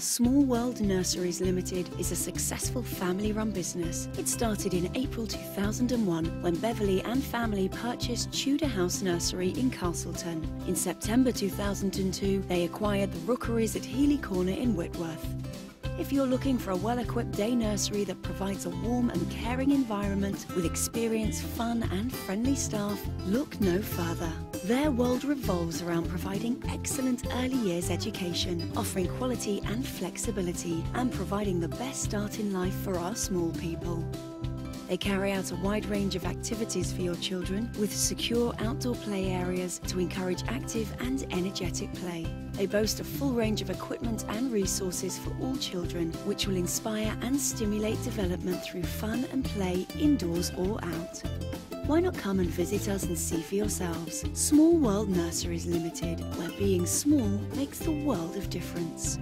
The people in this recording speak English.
Small World Nurseries Limited is a successful family run business. It started in April 2001 when Beverly and family purchased Tudor House Nursery in Castleton. In September 2002, they acquired the Rookeries at Healey Corner in Whitworth. If you're looking for a well equipped day nursery that provides a warm and caring environment with experienced, fun, and friendly staff, look no further. Their world revolves around providing excellent early years education, offering quality and flexibility, and providing the best start in life for our small people. They carry out a wide range of activities for your children with secure outdoor play areas to encourage active and energetic play. They boast a full range of equipment and resources for all children, which will inspire and stimulate development through fun and play indoors or out. Why not come and visit us and see for yourselves? Small World Nurseries Limited, where being small makes the world of difference.